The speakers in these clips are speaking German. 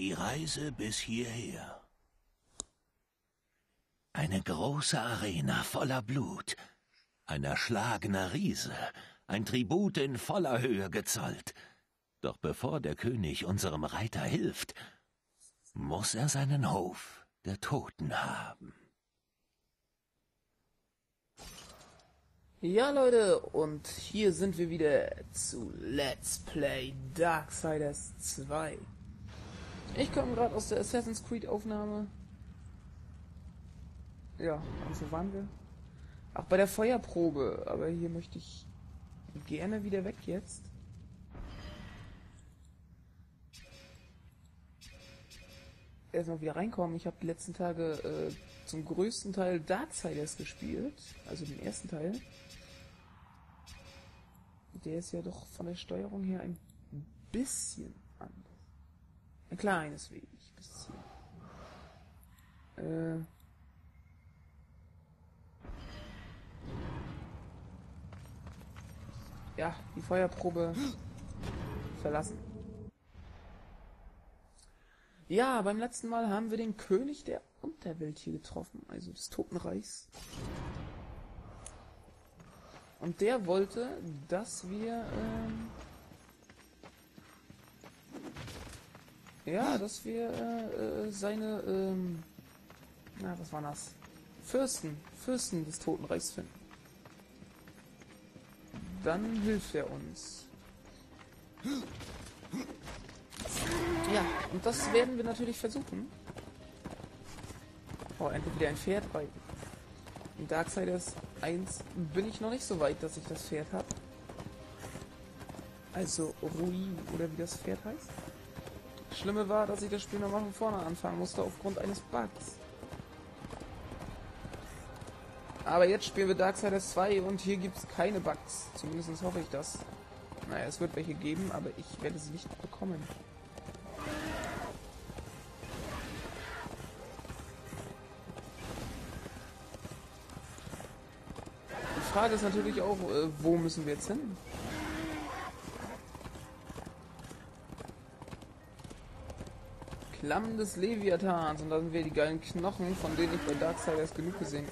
Die Reise bis hierher. Eine große Arena voller Blut, ein erschlagener Riese, ein Tribut in voller Höhe gezollt. Doch bevor der König unserem Reiter hilft, muss er seinen Hof der Toten haben. Ja, Leute, und hier sind wir wieder zu Let's Play Darksiders 2. Ich komme gerade aus der Assassin's Creed Aufnahme. Ja, also waren wir. Ach, bei der Feuerprobe, aber hier möchte ich gerne wieder weg jetzt. Erstmal wieder reinkommen. Ich habe die letzten Tage äh, zum größten Teil Darksiders gespielt, also den ersten Teil. Der ist ja doch von der Steuerung her ein bisschen anders. Ein kleines wenig, bisschen. Äh. Ja, die Feuerprobe verlassen. Ja, beim letzten Mal haben wir den König der Unterwelt hier getroffen, also des Totenreichs. Und der wollte, dass wir, ähm, ja, dass wir äh, äh, seine, ähm, na, was war das? Fürsten, Fürsten des Totenreichs finden. Dann hilft er uns. Ja, und das werden wir natürlich versuchen. Oh, endlich wieder ein Pferd reiten. In Darksiders 1 bin ich noch nicht so weit, dass ich das Pferd habe. Also Ruin oder wie das Pferd heißt. Schlimme war, dass ich das Spiel nochmal von vorne anfangen musste aufgrund eines Bugs. Aber jetzt spielen wir Darksiders 2 und hier gibt es keine Bugs. Zumindest hoffe ich das. Naja, es wird welche geben, aber ich werde sie nicht bekommen. Frage ist natürlich auch, äh, wo müssen wir jetzt hin? Klamm des Leviathans und da sind wir die geilen Knochen, von denen ich bei Darksiders genug gesehen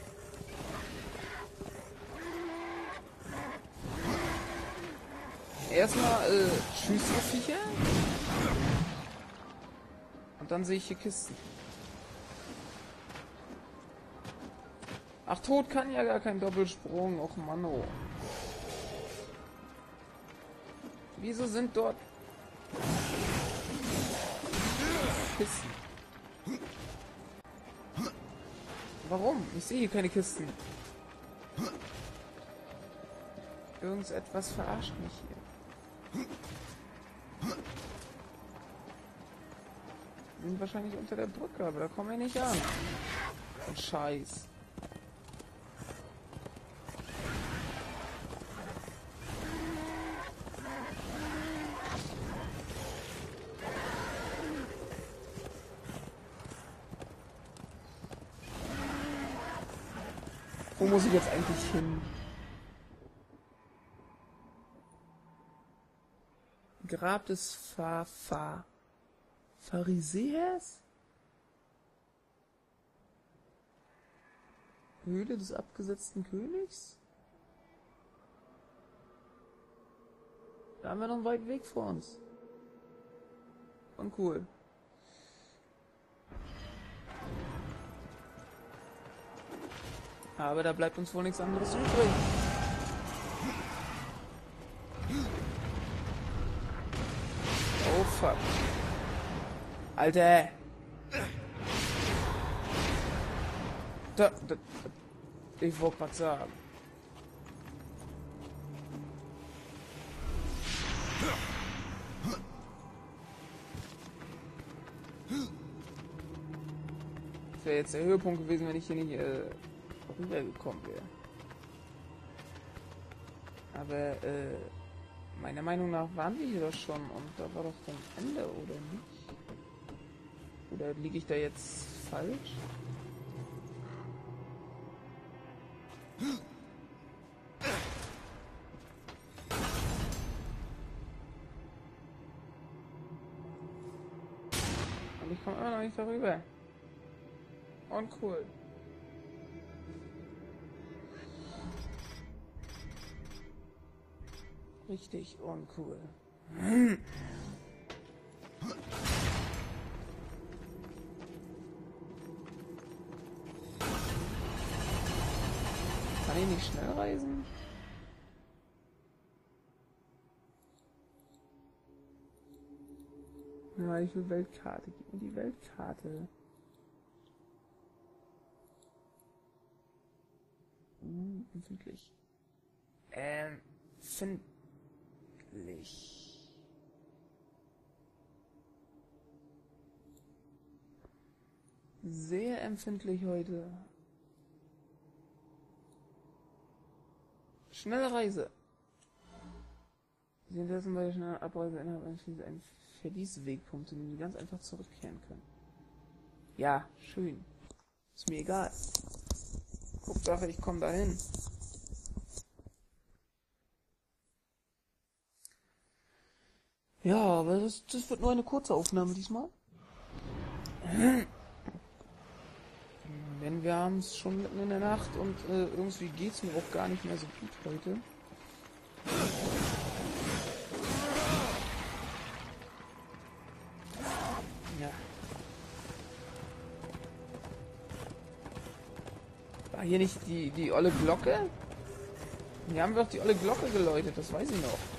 Erstmal äh, tschüss ihr Viecher. Und dann sehe ich hier Kisten. Ach, tot kann ja gar kein Doppelsprung. Och, Manno. Wieso sind dort Kisten? Warum? Ich sehe hier keine Kisten. Irgendetwas verarscht mich hier. Wir sind wahrscheinlich unter der Brücke, aber da kommen wir nicht an. Scheiß. Muss ich jetzt eigentlich hin? Grab des Fa Fa Pharisäers? Höhle des abgesetzten Königs? Da haben wir noch einen weiten Weg vor uns. Und cool. Aber da bleibt uns wohl nichts anderes übrig. Oh fuck. Alter. Da, da, ich wollte was sagen. Das wäre jetzt der Höhepunkt gewesen, wenn ich hier nicht äh, rübergekommen wäre. Aber äh, meiner Meinung nach waren wir hier doch schon und da war doch dann Ende, oder nicht? Oder liege ich da jetzt falsch? Und ich komme immer noch nicht darüber. Und Richtig uncool. Kann ich nicht schnell reisen? Ja, ich will Weltkarte. Gib mir die Weltkarte. Uh, empfindlich. Ähm, empfindlich. Sehr empfindlich heute. Schnelle Reise. Sie hinterlassen bei der schnellen Abreise innerhalb eines Flieges einen Verlieswegpunkt, in den Sie ganz einfach zurückkehren können. Ja, schön. Ist mir egal. Hauptsache, ich komme dahin. Ja, aber das, das wird nur eine kurze Aufnahme diesmal. Denn wir haben es schon mitten in der Nacht und äh, irgendwie geht's mir auch gar nicht mehr so gut heute. Ja. War hier nicht die, die olle Glocke? Hier haben wir doch die olle Glocke geläutet, das weiß ich noch.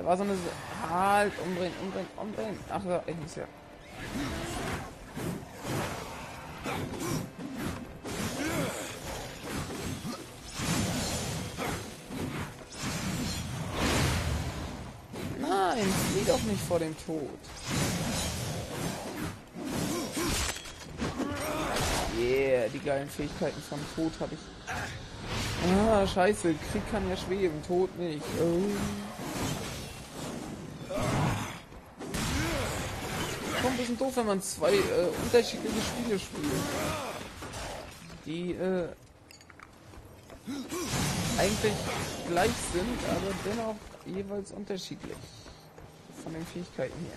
Da war so eine... Halt, umdrehen, umdrehen, umdrehen. Ach ja, ich muss ja. Nein, flieh doch nicht vor dem Tod. Yeah, die geilen Fähigkeiten von Tod habe ich. Ah, scheiße, Krieg kann ja schweben, Tod nicht. Oh. Bisschen doof, wenn man zwei äh, unterschiedliche Spiele spielt. Die äh, eigentlich gleich sind, aber dennoch jeweils unterschiedlich. Von den Fähigkeiten her.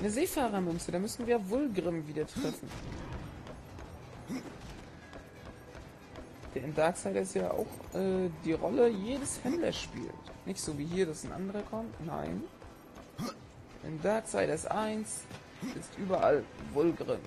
Eine Seefahrermünze, da müssen wir Wulgrim wieder treffen. Der in Darksiders ja auch äh, die Rolle jedes Händlers spielt. Nicht so wie hier, dass ein anderer kommt. Nein. In Darksiders 1 ist überall Wulgrim.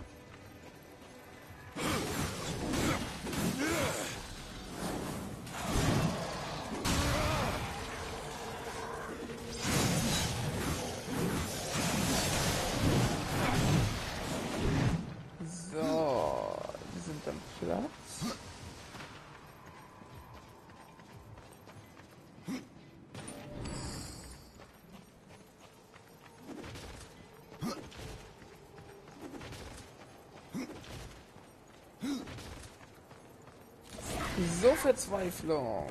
So Verzweiflung.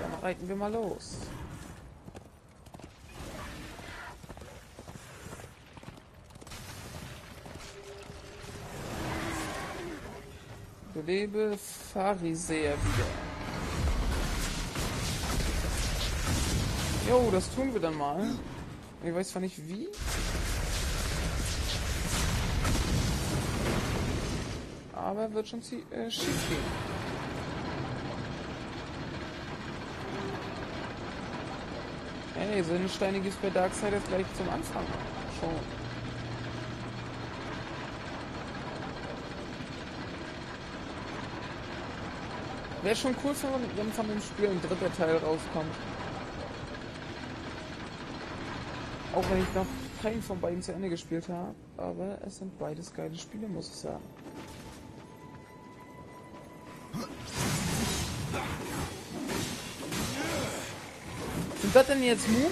Dann reiten wir mal los. Belebe Pharisäer wieder. Jo, das tun wir dann mal. Ich weiß zwar nicht wie. Aber wird schon äh, schief gehen. Hey, Sonnensteine gibt's bei Darksiders gleich zum Anfang. Schon. Wäre schon cool, wenn, wenn von dem Spiel ein dritter Teil rauskommt. Auch wenn ich noch keinen von beiden zu Ende gespielt habe. Aber es sind beides geile Spiele, muss ich sagen. Sind das denn jetzt Mumien?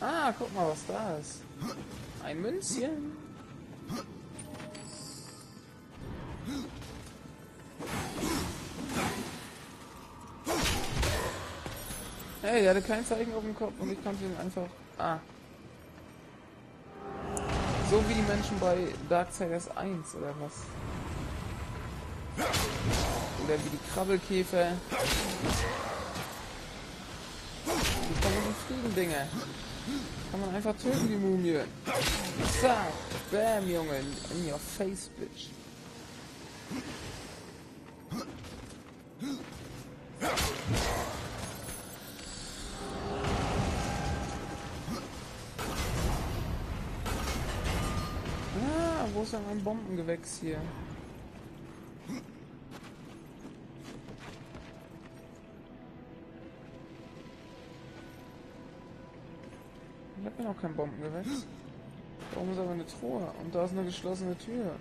Ah, guck mal, was da ist. Ein Münzchen. Hey, der hatte kein Zeichen auf dem Kopf und ich konnte ihn einfach... Ah. So wie die Menschen bei Darksiders 1 oder was? Oder wie die Krabbelkäfer. Die kommen Frieden-Dinge. Kann man einfach töten, die Mumie. Zack. Bam, Junge. In your face, bitch. Ist denn mein Bombengewächs hier? Ich hab noch kein Bombengewächs. Warum ist aber eine Truhe? Und da ist eine geschlossene Tür.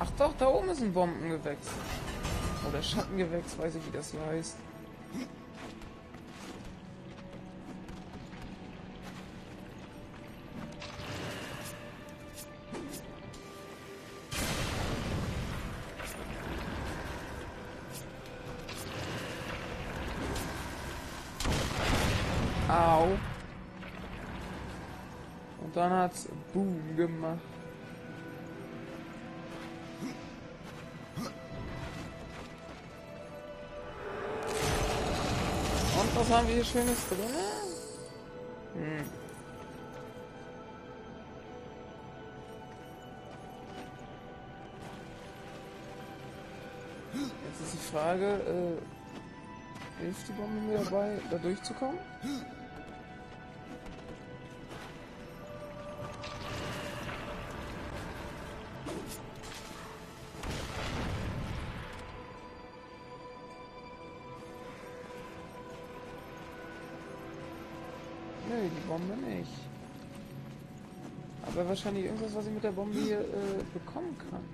Ach doch, da oben ist ein Bombengewächs. Oder Schattengewächs, weiß ich wie das hier heißt. Au. Und dann hat's Boom gemacht. Was haben wir hier Schönes drin? Hm. Jetzt ist die Frage, äh, hilft die Bombe mir dabei, da durchzukommen? Bombe nicht. Aber wahrscheinlich irgendwas, was ich mit der Bombe hier äh, bekommen kann.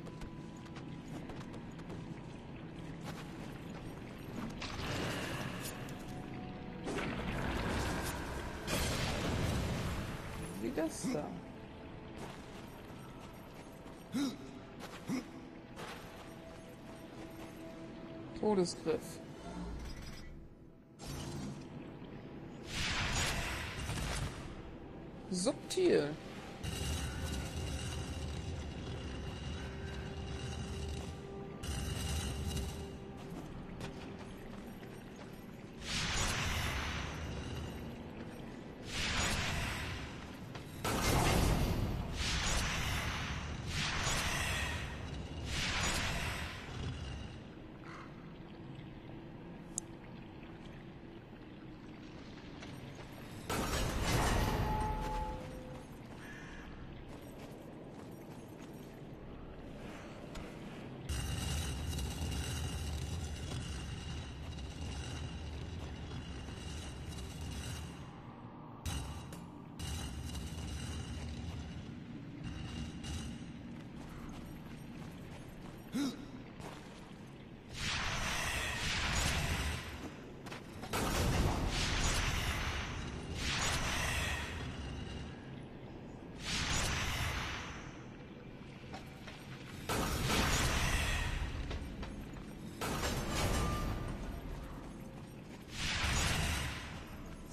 Wie das da. Todesgriff. Subtil.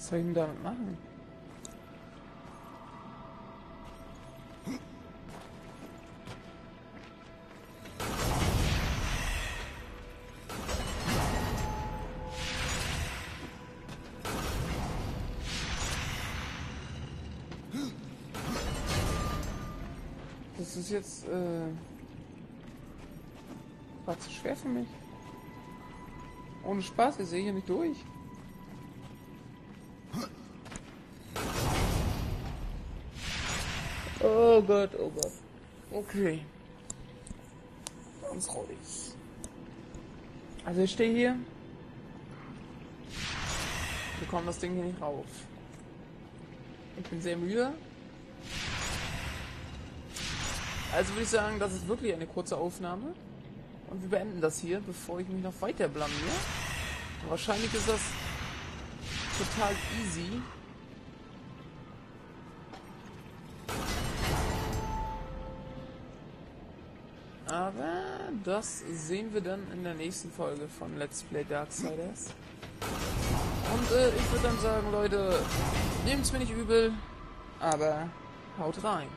Was soll ich denn damit machen? Das ist jetzt, äh, war zu schwer für mich. Ohne Spaß, ich sehe hier nicht durch. Oh Gott, oh Gott. Okay. Ganz ruhig. Also ich stehe hier. Wir bekommen das Ding hier nicht rauf. Ich bin sehr müde. Also würde ich sagen, das ist wirklich eine kurze Aufnahme. Und wir beenden das hier, bevor ich mich noch weiter blamier. Wahrscheinlich ist das total easy. Aber das sehen wir dann in der nächsten Folge von Let's Play Darksiders. Und äh, ich würde dann sagen, Leute, nehmt's mir nicht übel, aber haut rein.